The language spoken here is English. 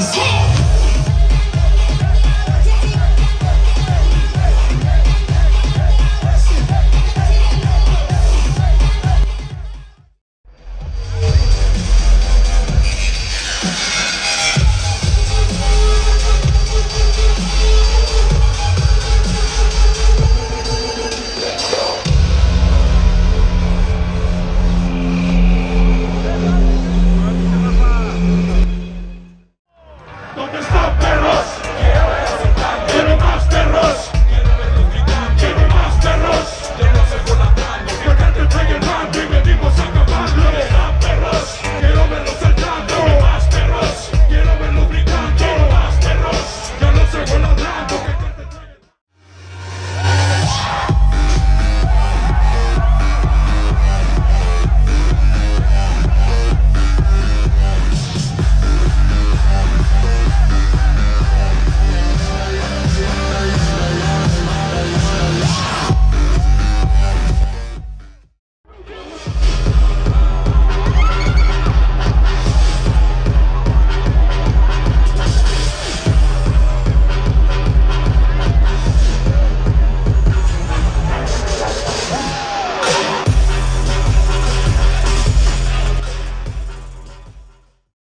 friends.